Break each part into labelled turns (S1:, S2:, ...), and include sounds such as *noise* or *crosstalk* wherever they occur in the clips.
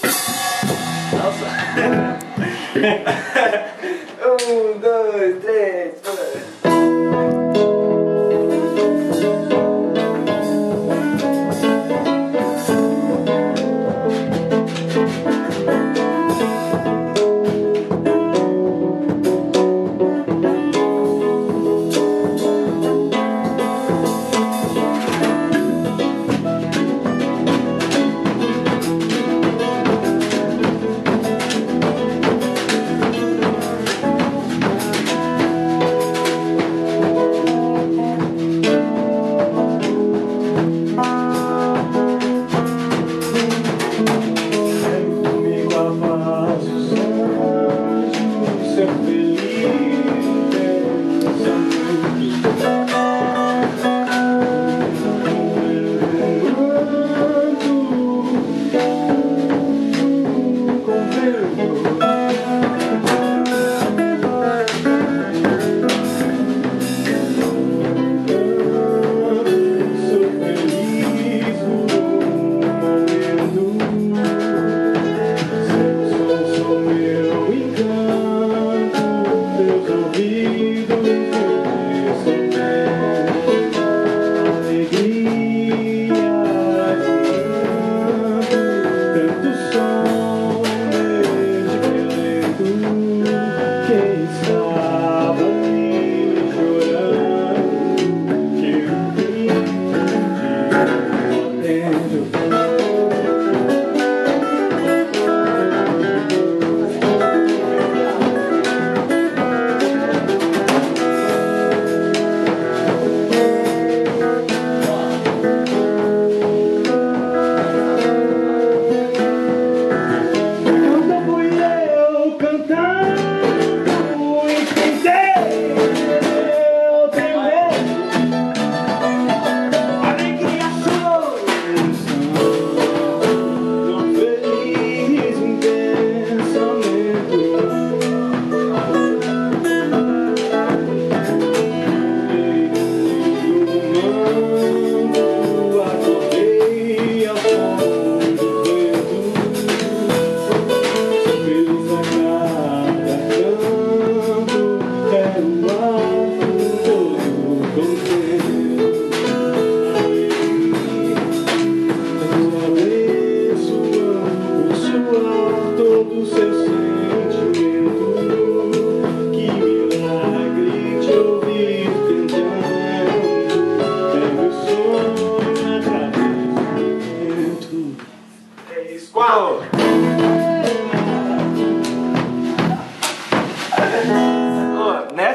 S1: bitch. *laughs* *laughs*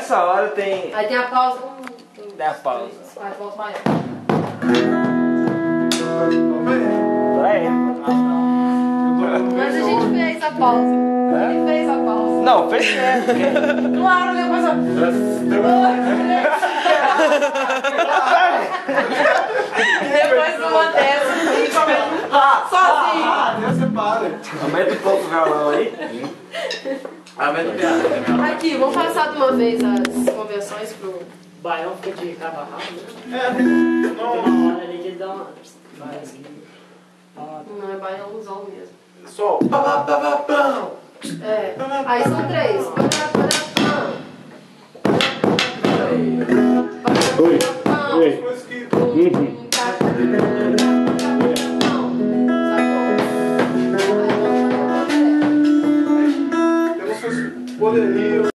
S1: Nessa hora tem.
S2: Aí tem a pausa. Um, dois,
S1: Tem a pausa.
S2: três, Vai, volta maior. Mas a gente fez a pausa. Ele fez a pausa.
S1: Não, fez certo.
S2: Claro, depois eu... *laughs* Depois de uma dessa, ah, sozinho. Ah, assim.
S3: ah, Deus separa.
S1: Aumenta um pouco o violão aí. Aumenta o violão.
S2: Aqui, vamos passar de uma vez as convenções pro
S4: baião né? é de cabarrado.
S3: É, não.
S4: Tem uma hora ali que ele dá uma.
S2: Não, é baiãozão mesmo.
S3: Sol. É.
S2: é. Aí são três. Oi. Oi. Um, Yeah.